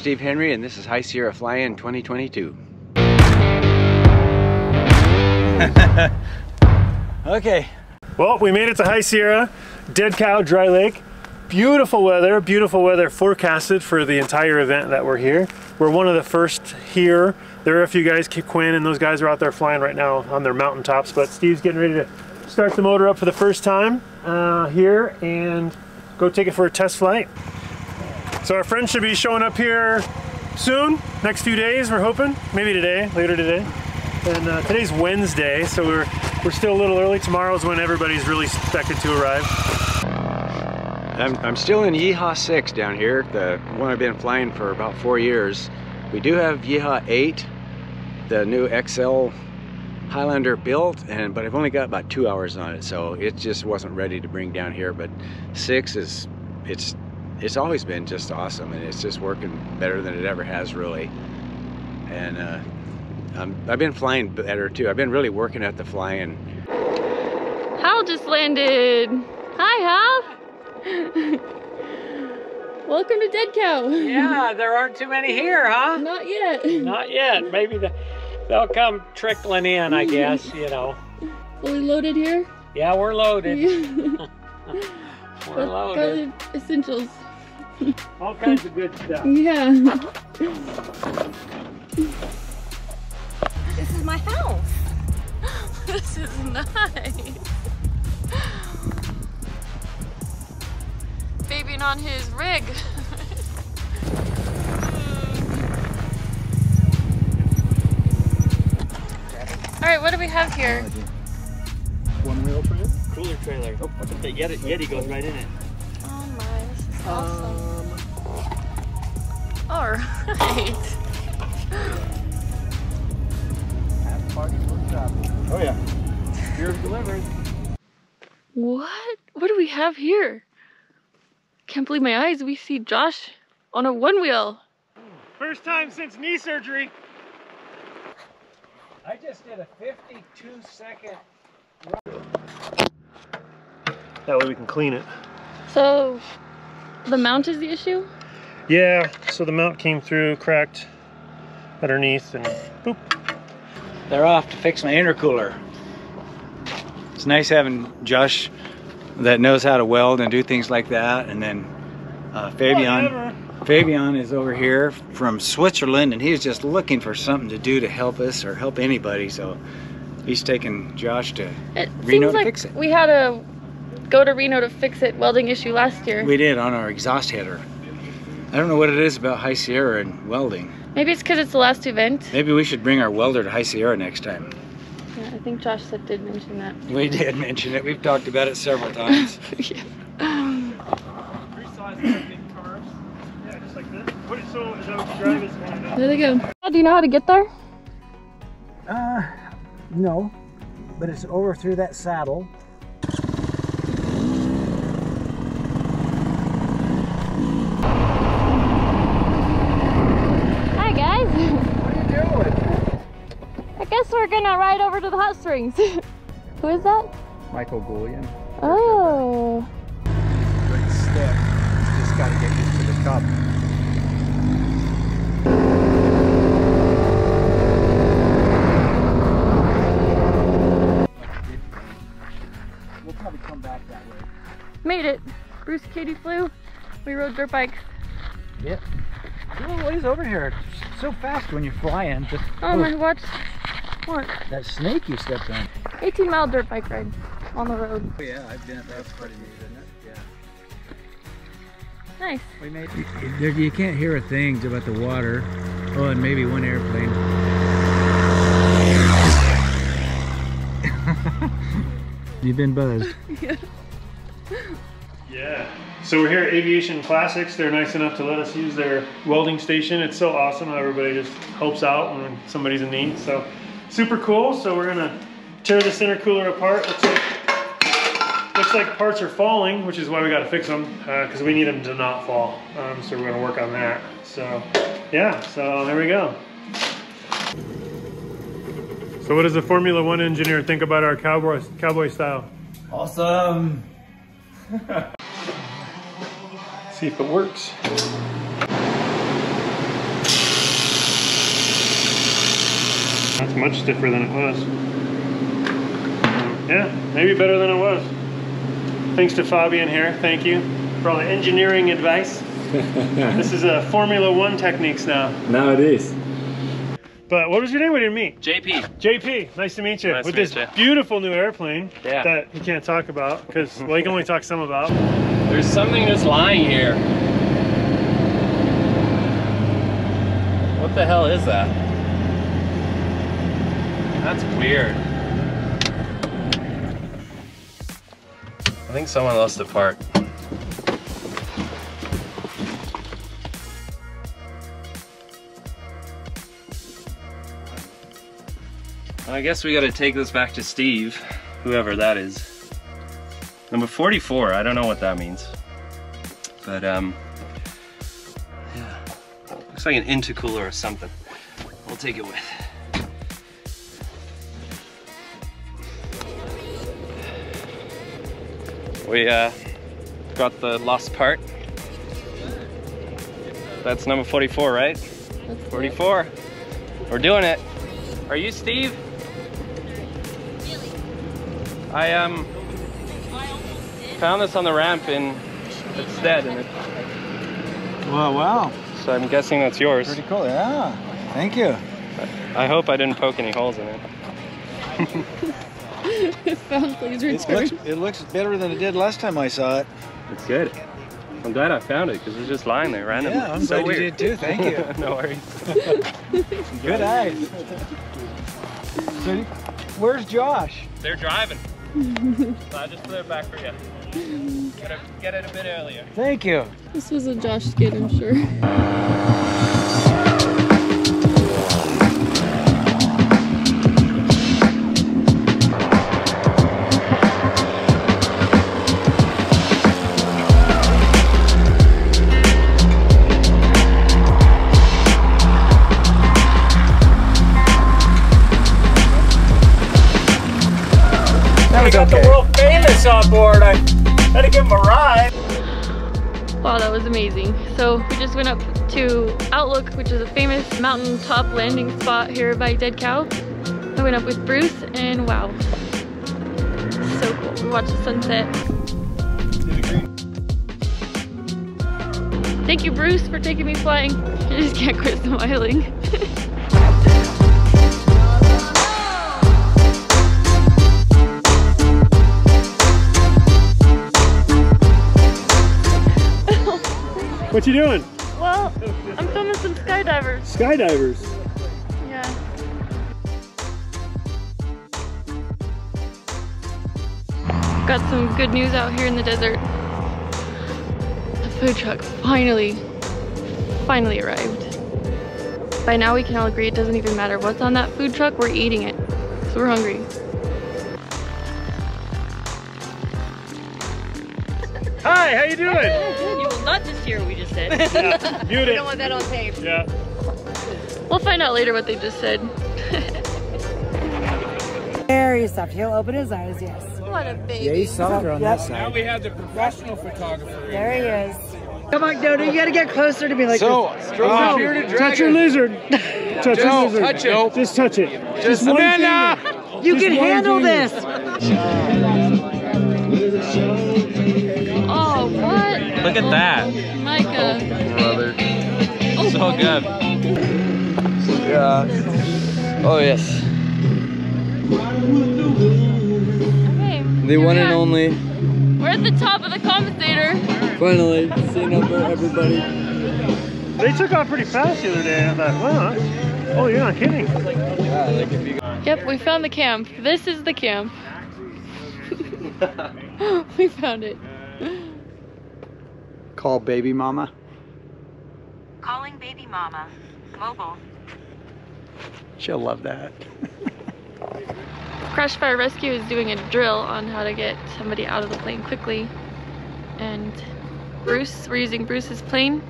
Steve Henry, and this is High Sierra Fly-In 2022. okay. Well, we made it to High Sierra, Dead Cow Dry Lake. Beautiful weather, beautiful weather forecasted for the entire event that we're here. We're one of the first here. There are a few guys, Quinn and those guys are out there flying right now on their mountaintops, but Steve's getting ready to start the motor up for the first time uh, here and go take it for a test flight. So our friend should be showing up here soon, next few days, we're hoping. Maybe today, later today. And uh, today's Wednesday, so we're, we're still a little early. Tomorrow's when everybody's really expected to arrive. I'm, I'm still in Yeehaw 6 down here, the one I've been flying for about four years. We do have Yeehaw 8, the new XL Highlander built, and but I've only got about two hours on it, so it just wasn't ready to bring down here. But 6 is, it's it's always been just awesome and it's just working better than it ever has really. And uh, I've been flying better too. I've been really working at the flying. Hal just landed. Hi Hal. Welcome to Dead Cow. Yeah there aren't too many here huh? Not yet. Not yet. Maybe the, they'll come trickling in I guess you know. Fully loaded here? Yeah we're loaded. We're loaded. essentials all kinds of good stuff. Yeah. This is my house. this is nice. Babying on his rig. All right, what do we have here? One wheel trailer? Cooler trailer. Oh, the Yeti, Yeti goes right in it. Oh my, this is awesome. Um, all right. Oh yeah. Beer delivered. What? What do we have here? Can't believe my eyes. We see Josh on a one wheel. First time since knee surgery. I just did a 52 second. That way we can clean it. So, the mount is the issue? Yeah, so the mount came through, cracked underneath, and boop. They're off to fix my intercooler. It's nice having Josh that knows how to weld and do things like that. And then uh, Fabian, Fabian is over here from Switzerland, and he's just looking for something to do to help us or help anybody. So he's taking Josh to it Reno seems to like fix it. We had to go to Reno to fix it welding issue last year. We did on our exhaust header. I don't know what it is about High Sierra and welding. Maybe it's because it's the last event. Maybe we should bring our welder to High Sierra next time. Yeah, I think Josh said, did mention that. We did mention it. We've talked about it several times. yeah. There they go. Do you know how to get there? Uh, no, but it's over through that saddle. Hi guys. What are you doing? I guess we're gonna ride over to the hot springs. Who is that? Michael Goulian. Oh. Good stick. Just got to get used to the cup. We'll probably come back that way. Made it. Bruce Katie flew. We rode dirt bikes. Yep. Oh, what is over here? It's so fast when you're flying. Just, Oh my watch. What? That snake you stepped on. 18 mile dirt bike ride on the road. Oh, yeah, I've been at that pretty neat, isn't it? Yeah. Nice. We made You, you can't hear a thing about the water. Oh, and maybe one airplane. You've been buzzed. Yeah. So we're here at Aviation Classics. They're nice enough to let us use their welding station. It's so awesome how everybody just helps out when somebody's in need. So super cool. So we're gonna tear this intercooler apart. Looks like, looks like parts are falling, which is why we gotta fix them because we need them to not fall. Um, so we're gonna work on that. So yeah, so there we go. So what does the Formula One engineer think about our cowboy cowboy style? Awesome. See if it works. That's much stiffer than it was. Yeah, maybe better than it was. Thanks to Fabian here. Thank you for all the engineering advice. this is a Formula One techniques now. Now it is. But what was your name? We didn't meet. JP. JP, nice to meet you. Nice With to this meet you. beautiful new airplane Yeah. that he can't talk about because well, he can only talk some about. There's something just lying here. What the hell is that? That's weird. I think someone lost a part. I guess we gotta take this back to Steve, whoever that is. Number 44, I don't know what that means. But um, yeah, looks like an intercooler or something. We'll take it with. We uh, got the last part. That's number 44, right? 44. We're doing it. Are you Steve? I um found this on the ramp and it's dead and it, Wow, wow. so I'm guessing that's yours. Pretty cool. Yeah. Thank you. I hope I didn't poke any holes in it. Found please It return. looks, it looks better than it did last time I saw it. It's good. I'm glad I found it because it's just lying there randomly. Yeah, I'm so glad you did too. Thank you. no worries. Good eyes. So, where's Josh? They're driving. so I just put it back for you. Gotta get it a bit earlier. Thank you. This was a Josh skid, I'm sure. That was okay. world famous on board. I had to give him a ride. Wow, that was amazing. So we just went up to Outlook, which is a famous mountaintop landing spot here by Dead Cow. I went up with Bruce and wow, so cool. We watched the sunset. Thank you, Bruce, for taking me flying. I just can't quit smiling. What you doing? well, I'm filming some skydivers. Skydivers. Yeah. Got some good news out here in the desert. The food truck finally, finally arrived. By now we can all agree it doesn't even matter what's on that food truck, we're eating it. So we're hungry. Hi, how you doing? You will not just hear what we just said. Yeah, mute We it. don't want that on tape. Yeah. We'll find out later what they just said. Very soft. He'll open his eyes, yes. What a baby. Yeah, he's softer on that Yep. side. we have the professional photographer. There he is. Come on, Dodo, you gotta get closer to me like So, this. uh, Touch your lizard. Touch your lizard. touch it. Just touch it. Just, one Amanda! finger. You Just can handle finger. this. What? Look at that. Micah. Brother. Oh, So good. Yeah. Oh yes. Okay. The one and only. We're at the top of the compensator. Finally, seeing up everybody. They took off pretty fast the other day. I thought, wow. Oh, you're not kidding. Yeah, like if you Yep, we found the camp. This is the camp. we found it. Call baby mama. Calling baby mama. Mobile. She'll love that. Crash Fire Rescue is doing a drill on how to get somebody out of the plane quickly. And Bruce, we're using Bruce's plane.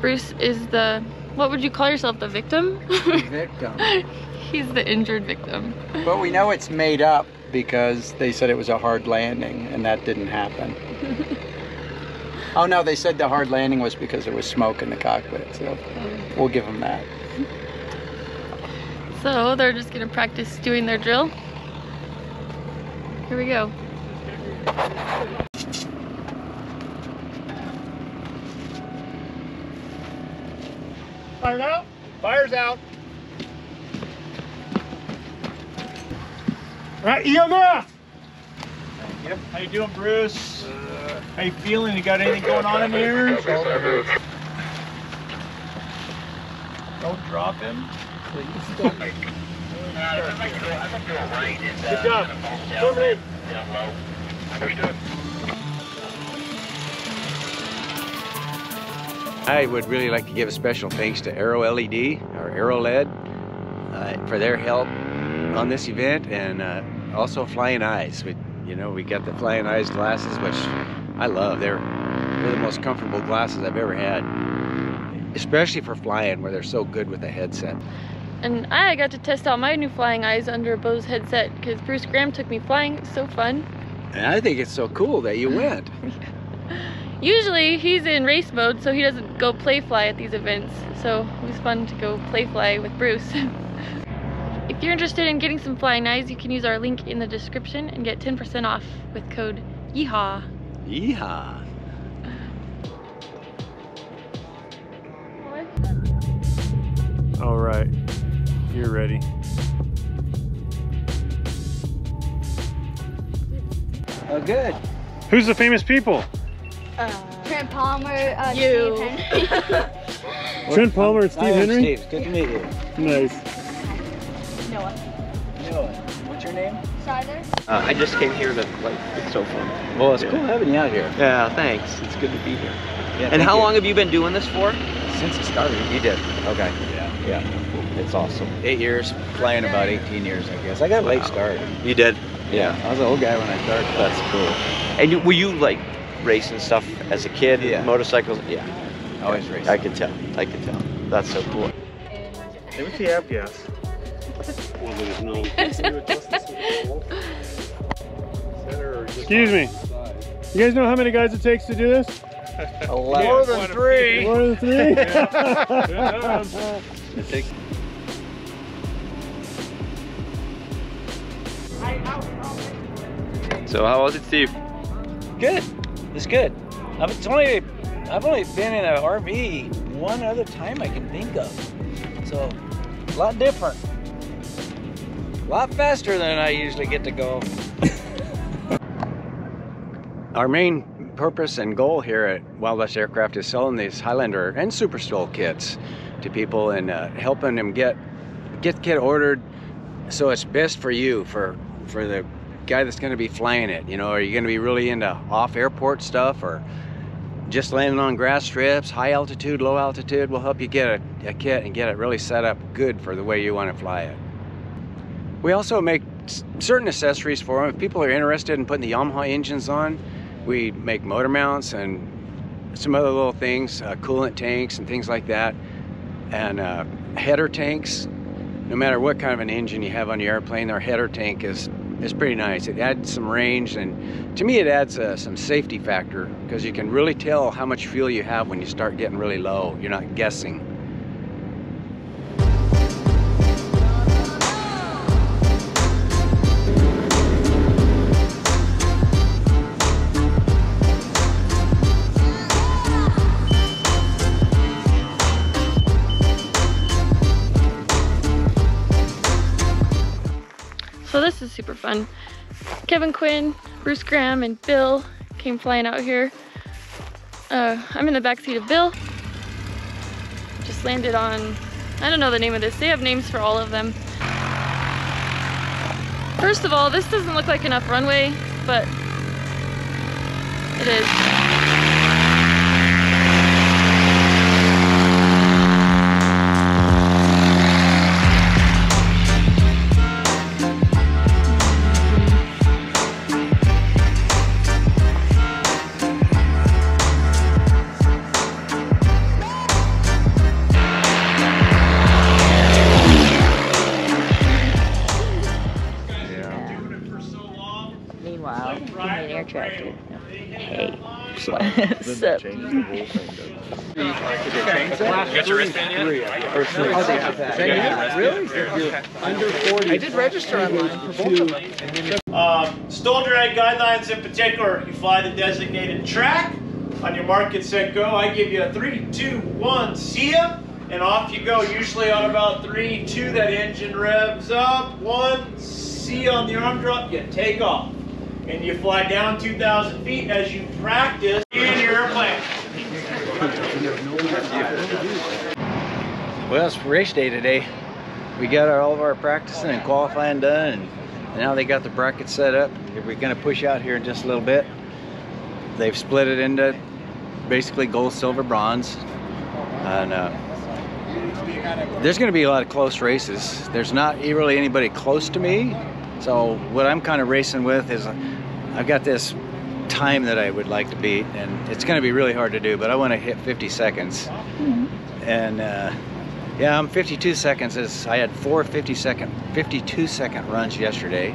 Bruce is the, what would you call yourself, the victim? Victim. He's the injured victim. But we know it's made up because they said it was a hard landing and that didn't happen. oh no, they said the hard landing was because there was smoke in the cockpit, so we'll give them that. So they're just gonna practice doing their drill. Here we go. Fire out. Fire's out. All right, EMF. Yep. How you doing, Bruce? How you feeling? You got anything going on in here? Don't drop him. Please. Good job. Terminate. I would really like to give a special thanks to Aero LED or Aero LED uh, for their help on this event and uh, also Flying Eyes. We, you know, we got the Flying Eyes glasses, which I love. They're, they're the most comfortable glasses I've ever had, especially for flying where they're so good with the headset. And I got to test out my new flying eyes under a Bose headset because Bruce Graham took me flying. It was so fun. And I think it's so cool that you went. Usually he's in race mode, so he doesn't go play fly at these events. So it was fun to go play fly with Bruce. if you're interested in getting some flying eyes, you can use our link in the description and get 10% off with code YEEHAW. Yeehaw. All right, you're ready. Oh, good. Who's the famous people? Uh, Trent Palmer, uh, You. Steve Henry. Trent Palmer and Steve Hi, Henry. Steve. Good to meet you. Nice. Your. Uh, I just came here to like. It's so fun. Well, it's Yeah. cool having you out here. Yeah, thanks. It's good to be here. Yeah, and how you. long have you been doing this for? Since it started. You did. Okay. Yeah. Yeah. It's awesome. Eight years, flying about 18 years, I guess. I got a late start. You did. Yeah, I was an old guy when I started. That's cool. And you, were you like racing stuff as a kid? Yeah. Motorcycles? Yeah. Always racing. I could tell. I could tell. That's so cool. What's the FPS? Excuse me. You guys know how many guys it takes to do this? More than three. More than three? So how was it, Steve? Good. It's good. I've, it's only, I've only been in an RV one other time I can think of. So, a lot different. A lot faster than I usually get to go. Our main purpose and goal here at Wild West Aircraft is selling these Highlander and Super STOL kits to people and uh, helping them get get kit ordered so it's best for you for for the guy that's going to be flying it. You know, are you going to be really into off airport stuff or just landing on grass strips, high altitude, low altitude? We'll help you get a, a kit and get it really set up good for the way you want to fly it. We also make certain accessories for them. If people are interested in putting the Yamaha engines on, we make motor mounts and some other little things, uh, coolant tanks and things like that, and uh, header tanks. No matter what kind of an engine you have on your airplane, our header tank is is pretty nice. It adds some range, and to me, it adds uh, some safety factor because you can really tell how much fuel you have when you start getting really low. You're not guessing. Fun. Kevin Quinn, Bruce Graham, and Bill came flying out here. Uh, I'm in the back seat of Bill. Just landed on, I don't know the name of this. They have names for all of them. First of all, this doesn't look like enough runway, but it is. Meanwhile, give me an air tractor. Hey. Sup? I did register online for both of. Um, STOL drag guidelines in particular, you fly the designated track. On your mark, get set, go. I give you a three, two, one, see ya. And off you go, usually on about three, two, that engine revs up. One, see on the arm drop, you take off. And you fly down 2,000 feet as you practice in your airplane. Well, it's race day today. We got our, all of our practicing and qualifying done, and now they got the bracket set up. We're going to push out here in just a little bit. They've split it into basically gold, silver, bronze, and uh, there's going to be a lot of close races. There's not really anybody close to me, so what I'm kind of racing with is I've got this time that I would like to beat, and it's going to be really hard to do, but I want to hit 50 seconds. And uh, yeah, I'm 52 seconds. Is I had four 50 second, 52 second runs yesterday,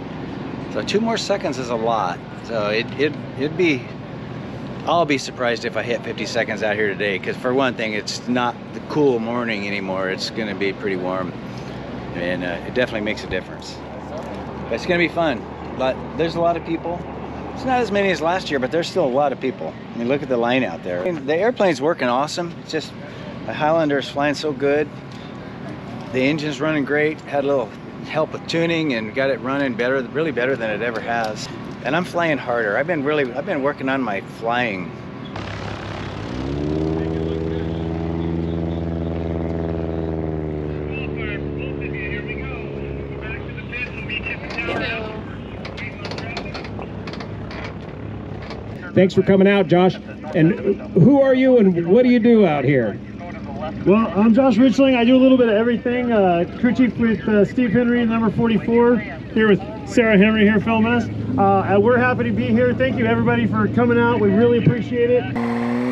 so two more seconds is a lot. So it it it'd be. I'll be surprised if I hit 50 seconds out here today, because for one thing, it's not the cool morning anymore. It's going to be pretty warm, and uh, it definitely makes a difference. But it's going to be fun. But there's a lot of people. It's not as many as last year, but there's still a lot of people. I mean, look at the line out there. I mean, the airplane's working awesome. It's just the Highlander is flying so good. The engine's running great. Had a little help with tuning and got it running better, really better than it ever has. And I'm flying harder. I've been really, I've been working on my flying. Thanks for coming out, Josh. And who are you and what do you do out here? Well, I'm Josh Richling. I do a little bit of everything. Uh, crew chief with uh, Steve Henry, number 44, here with Sarah Henry here filming us. Uh, we're happy to be here. Thank you everybody for coming out. We really appreciate it.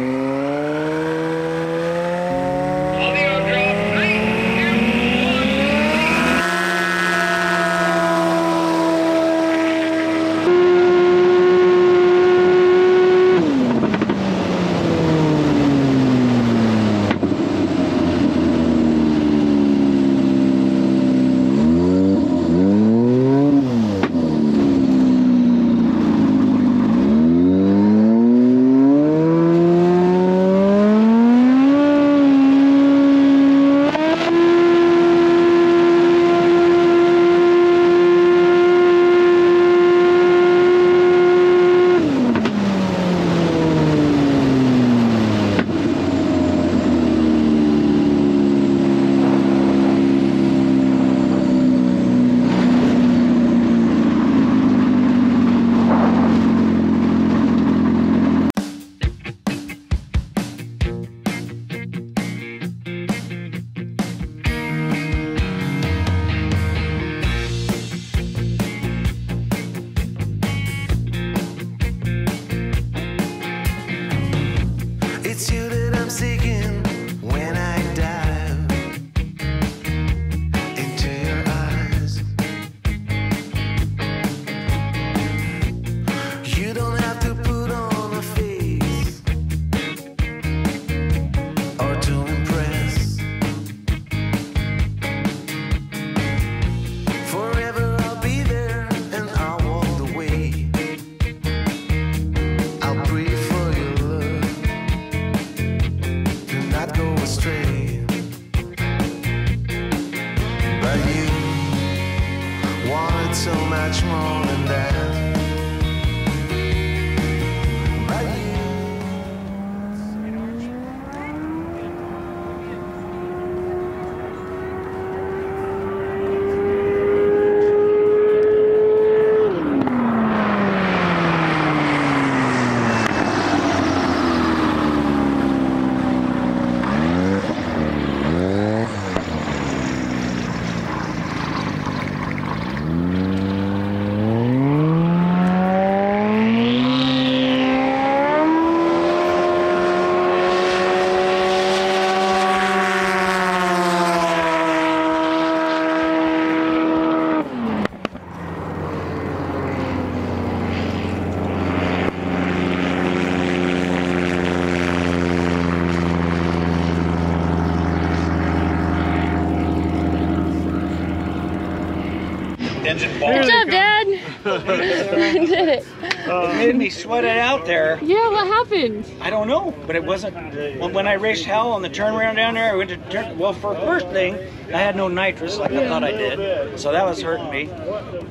Made me sweat it out there. Yeah, what happened? I don't know, but it wasn't. When, when I raced Hell on the turnaround down there, I went to turn. Well, for first thing, I had no nitrous like I thought I did, so that was hurting me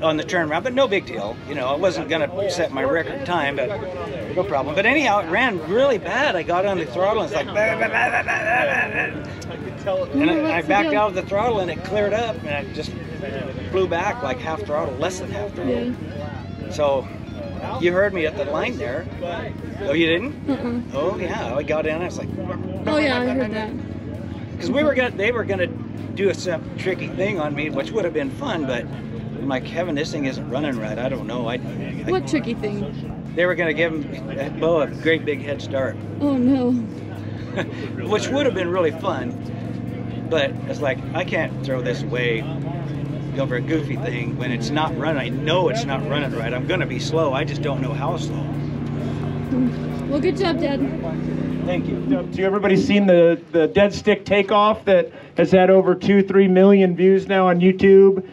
on the turnaround. But no big deal. You know, I wasn't gonna set my record time, but no problem. But anyhow, it ran really bad. I got on the throttle and it's like. "Bah, bah, bah, bah, bah, bah, bah." And I, I backed out of the throttle and it cleared up and I just flew back like half throttle, less than half throttle. So you heard me at the line there. Oh, you didn't? Mm-mm. Oh yeah, I got in. I was like, Oh yeah, I heard that. because we were gonna, they were gonna do a some tricky thing on me, which would have been fun, but I'm like, Kevin, this thing isn't running right. I don't know. I, I What tricky thing? they were gonna give him Bo a great big head start, Oh no. which would have been really fun. But it's like I can't throw this away over a goofy thing when it's not running. I know it's not running right. I'm gonna be slow. I just don't know how slow. Well, good job, Dad. Thank you. Have you everybody seen the, the dead stick takeoff that has had over two, three million views now on YouTube?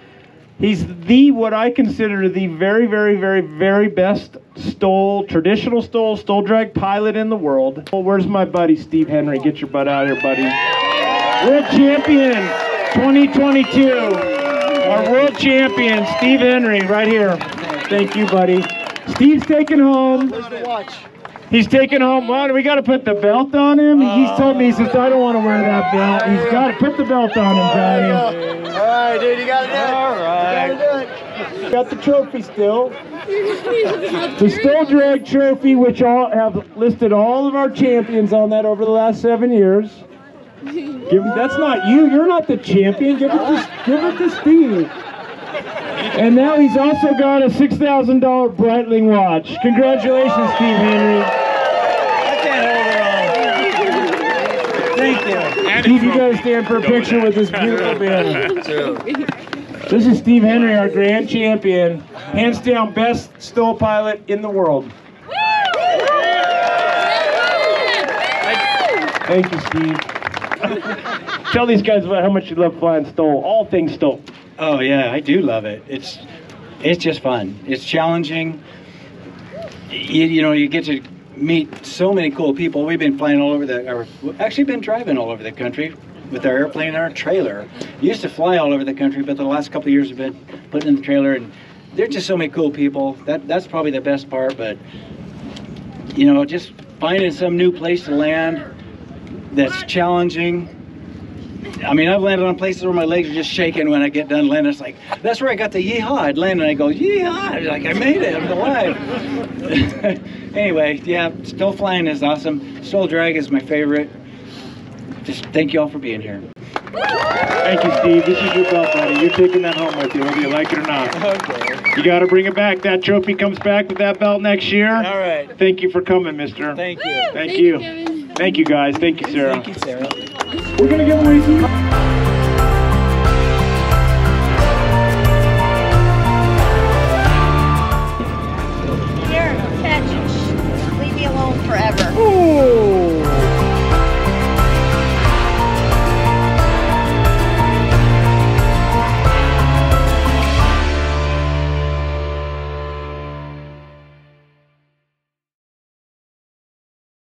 He's the what I consider the very, very, very, very best STOL, traditional STOL, STOL drag pilot in the world. Well, where's my buddy Steve Henry? Get your butt out here, buddy. World champion 2022. Our world champion, Steve Henry, right here. Thank you, buddy. Steve's taking home. He's taking home. Well, we got to put the belt on him. He's told me, he says, I don't want to wear that belt. He's got to put the belt on him, Johnny. All right, dude, you gotta do it. All right. You gotta do it. Got the trophy still. The STOL Drag Trophy, which all have listed all of our champions on that over the last seven years. Give that's not you. You're not the champion. Give it to, give it to Steve. And now he's also got a six thousand dollar Breitling watch. Congratulations, Steve Henry. Thank you. Steve, you gotta stand for a picture with this beautiful banner. This is Steve Henry, our grand champion, hands down best STOL pilot in the world. Thank you, Steve. Tell these guys about how much you love flying STOL, all things STOL. Oh yeah, I do love it. It's it's just fun. It's challenging. You, you know, you get to meet so many cool people. We've been flying all over the, or actually been driving all over the country with our airplane and our trailer. Used to fly all over the country, but the last couple of years have been putting in the trailer, and there's just so many cool people. That that's probably the best part. But you know, just finding some new place to land that's challenging. I mean, I've landed on places where my legs are just shaking when I get done landing. It's like, that's where I got the yeehaw. I'd land and I go, yeehaw. Like, I made it. I'm alive. anyway, yeah, still flying is awesome. Still drag is my favorite. Just thank you all for being here. Thank you, Steve. This is your belt, buddy. You're taking that home with you, whether you like it or not. Okay. You got to bring it back. That trophy comes back with that belt next year. All right. Thank you for coming, mister. Thank you. Thank, Thank you. you, Kevin. Thank you, guys. Thank you, Sarah. Thank you, Sarah. We're going to give away some.